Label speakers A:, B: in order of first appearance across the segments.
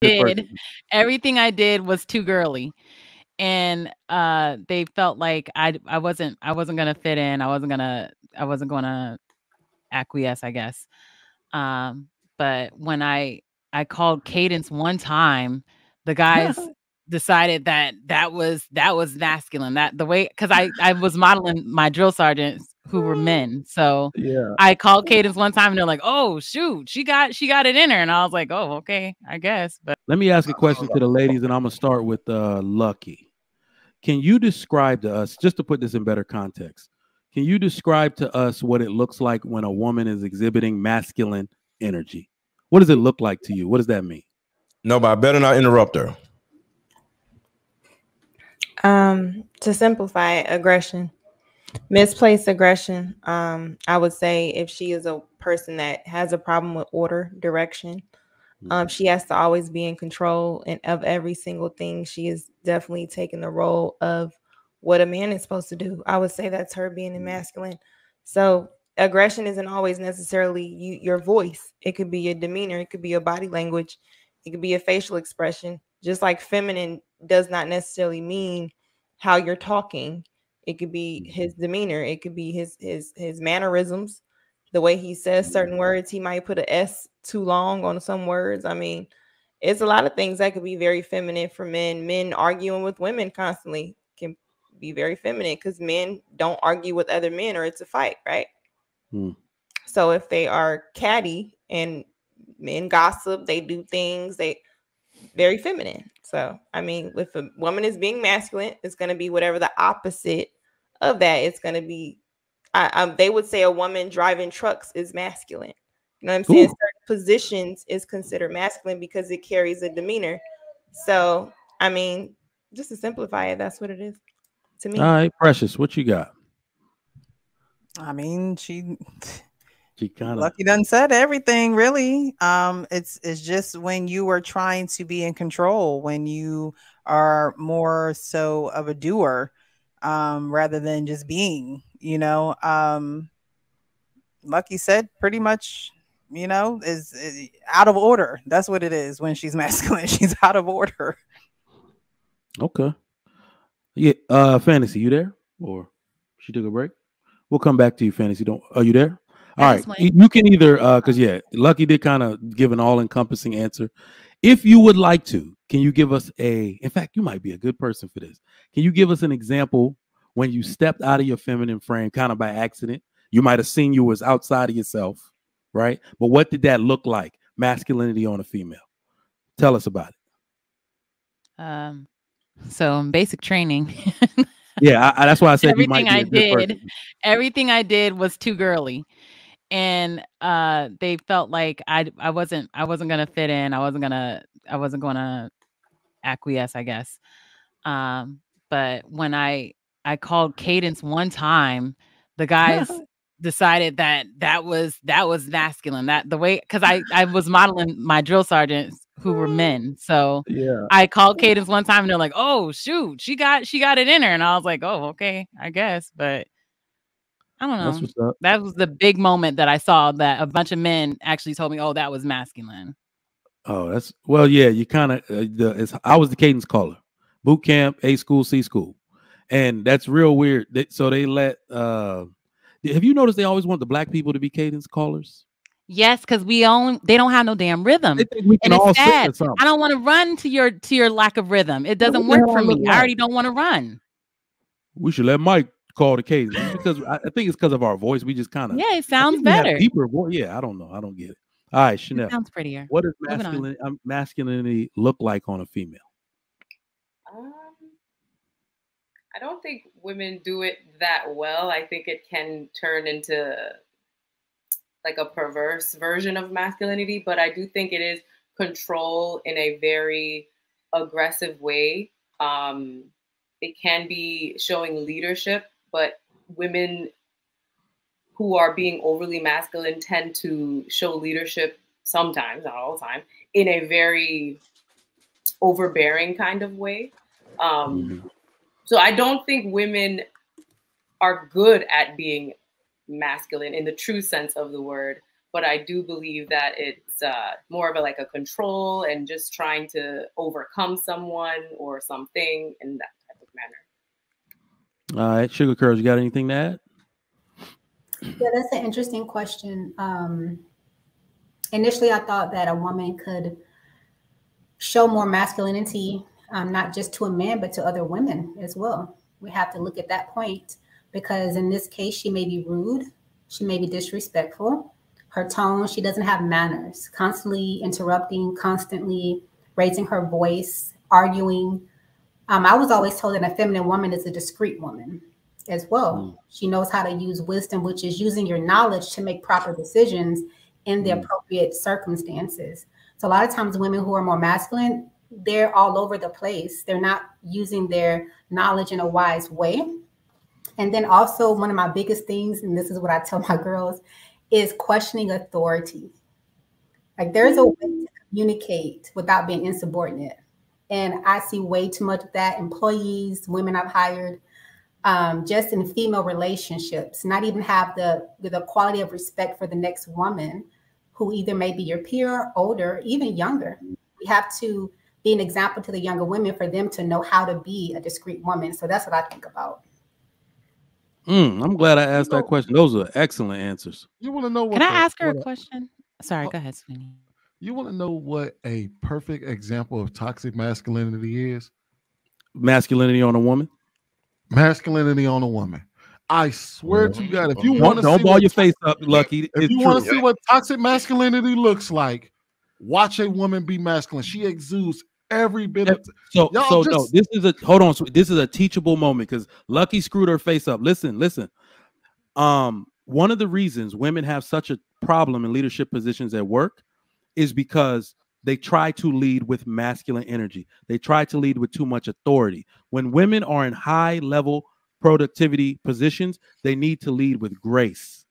A: did everything I did was too girly. And uh they felt like I I wasn't I wasn't gonna fit in. I wasn't gonna I wasn't gonna acquiesce, I guess. Um, but when I I called cadence one time, the guys decided that that was that was masculine. That the way because I I was modeling my drill sergeants who were men. So
B: yeah,
A: I called Cadence one time and they're like, "Oh shoot, she got she got it in her," and I was like, "Oh okay, I guess." But
B: let me ask a question to the ladies, and I'm gonna start with uh, Lucky. Can you describe to us, just to put this in better context, can you describe to us what it looks like when a woman is exhibiting masculine energy? What does it look like to you? What does that mean?
C: No, but I better not interrupt her.
D: Um, to simplify aggression. Misplaced aggression. Um, I would say if she is a person that has a problem with order, direction, um, she has to always be in control and of every single thing. She is definitely taking the role of what a man is supposed to do. I would say that's her being a masculine. So aggression isn't always necessarily you, your voice. It could be your demeanor. It could be your body language. It could be a facial expression. Just like feminine does not necessarily mean how you're talking it could be mm-hmm. his demeanor. It could be his his his mannerisms, the way he says certain mm-hmm. words. He might put a S too long on some words. I mean, it's a lot of things that could be very feminine for men. Men arguing with women constantly can be very feminine because men don't argue with other men or it's a fight, right? Hmm. So if they are catty and men gossip, they do things, they very feminine. So I mean, if a woman is being masculine, it's going to be whatever the opposite of that, it's going to be. I, um, they would say a woman driving trucks is masculine. You know what I'm saying? Ooh. Certain positions is considered masculine because it carries a demeanor. So, I mean, just to simplify it, that's what it is to me.
B: All right, Precious, what you got?
E: I mean, she
B: she kind of
E: lucky done said everything really. Um, it's it's just when you are trying to be in control, when you are more so of a doer, um, rather than just being, you know. Um, Lucky said pretty much, you know, is, is out of order. That's what it is when she's masculine. She's out of order.
B: Okay. Yeah, uh fantasy, you there? Or she took a break? We'll come back to you, fantasy. Don't are you there? All right. You can either uh because yeah, Lucky did kind of give an all-encompassing answer. If you would like to, can you give us a, in fact, you might be a good person for this. Can you give us an example when you stepped out of your feminine frame kind of by accident? You might have seen you was outside of yourself, right? But what did that look like? Masculinity on a female. Tell us about it.
A: Um, so basic training.
B: yeah, I, I, that's why I said
A: everything I did. Everything I did was too girly and uh they felt like I I wasn't I wasn't gonna fit in. I wasn't gonna I wasn't gonna acquiesce, I guess. Um, but when I I called Cadence one time, the guys decided that that was that was masculine. That the way because I I was modeling my drill sergeants who were men. So
B: yeah,
A: I called Cadence one time and they're like, "Oh shoot, she got she got it in her," and I was like, "Oh okay, I guess." But I don't know. That was the big moment that I saw that a bunch of men actually told me, "Oh, that was masculine."
B: Oh, that's well, yeah. You kind of uh, the I was the cadence caller, boot camp, A school, C school, and that's real weird. They, so they let. uh Have you noticed they always want the black people to be cadence callers?
A: Yes, because we own they don't have no damn rhythm. and it's sad. I don't want to run to your to your lack of rhythm. It doesn't work for me. I already don't want to run.
B: We should let Mike call the cadence because I, I think it's because of our voice. We just kind of
A: yeah, it sounds better.
B: Deeper voice. Yeah, I don't know. I don't get it. All right, Chanel.
A: It sounds prettier.
B: What does masculinity, um, masculinity look like on a female?
F: Um, I don't think women do it that well. I think it can turn into like a perverse version of masculinity, but I do think it is control in a very aggressive way. Um, it can be showing leadership, but women who are being overly masculine tend to show leadership sometimes, not all the time, in a very overbearing kind of way. Um, mm-hmm. So I don't think women are good at being masculine in the true sense of the word, but I do believe that it's it's uh, more of a like a control and just trying to overcome someone or something in that type of manner.
B: All right, Sugar Curls, you got anything to add?
G: Yeah, that's an interesting question. Um, initially, I thought that a woman could show more masculinity, um, not just to a man, but to other women as well. We have to look at that point because in this case, she may be rude, she may be disrespectful. Her tone, she doesn't have manners, constantly interrupting, constantly raising her voice, arguing. Um, I was always told that a feminine woman is a discreet woman as well. Mm. She knows how to use wisdom, which is using your knowledge to make proper decisions in the mm. appropriate circumstances. So a lot of times women who are more masculine, they're all over the place. They're not using their knowledge in a wise way. And then also one of my biggest things, and this is what I tell my girls, is questioning authority. Like there's a way to communicate without being insubordinate. And I see way too much of that. Employees, women I've hired, um, just in female relationships, not even have the the quality of respect for the next woman who either may be your peer, older, even younger. We have to be an example to the younger women for them to know how to be a discreet woman. So that's what I think about.
B: Mm, I'm glad I asked that question. Those are excellent answers.
H: You want to know?
A: Can I ask her a question? Sorry, oh, go ahead, Sweeney.
H: You want to know what a perfect example of toxic masculinity is?
B: Masculinity on a woman.
H: Masculinity on a woman. I swear to God, if you want to
B: don't ball your face up, Lucky.
H: If you want to see what toxic masculinity looks like, watch a woman be masculine. She exudes every bit of
B: so so just... no. This is a hold on. This is a teachable moment because Lucky screwed her face up. Listen, listen. Um, one of the reasons women have such a problem in leadership positions at work is because they try to lead with masculine energy. They try to lead with too much authority. When women are in high level productivity positions, they need to lead with grace.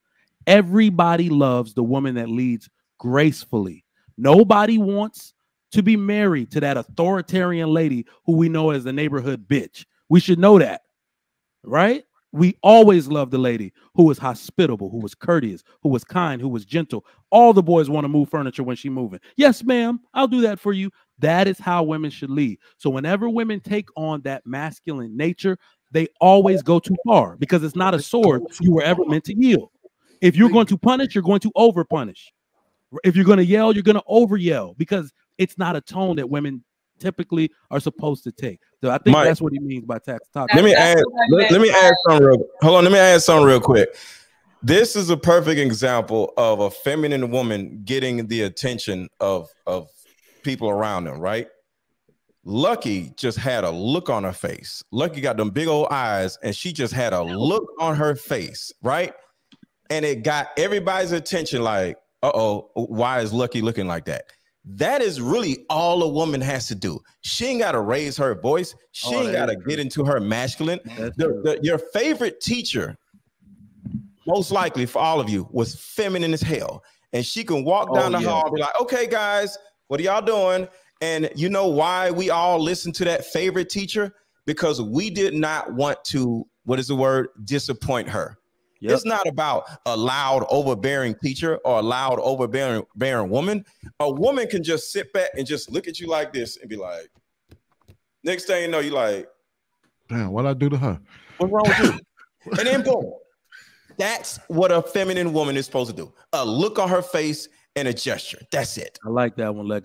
B: Everybody loves the woman that leads gracefully. Nobody wants to be married to that authoritarian lady who we know as the neighborhood bitch. We should know that, right? We always love the lady who was hospitable, who was courteous, who was kind, who was gentle. All the boys want to move furniture when she moving. Yes, ma'am, I'll do that for you. That is how women should lead. So whenever women take on that masculine nature, they always go too far because it's not a sword you were ever meant to yield. If you're going to punish, you're going to over punish. If you're going to yell, you're going to over yell because it's not a tone that women typically are supposed to take. So I think Mike, that's what he means by tax talk.
C: Let me add. Let, let, me add something real. Hold on. Let me add something real quick. This is a perfect example of a feminine woman getting the attention of of people around them. Right? Lucky just had a look on her face. Lucky got them big old eyes, and she just had a look on her face, right? And it got everybody's attention. Like, uh oh, why is Lucky looking like that? That is really all a woman has to do. She ain't got to raise her voice. She oh, ain't got to get into her masculine. The, the, your favorite teacher, most likely for all of you, was feminine as hell. And she can walk oh, down the yeah. hall and be like, okay, guys, what are y'all doing? And you know why we all listen to that favorite teacher? Because we did not want to, what is the word, disappoint her. Yep. It's not about a loud, overbearing teacher or a loud, overbearing bearing woman. A woman can just sit back and just look at you like this and be like, next thing you know, you're like,
H: damn, what I do to her?
C: What's wrong with you? and then boom. That's what a feminine woman is supposed to do. A look on her face and a gesture. That's it.
B: I like that one, Lex.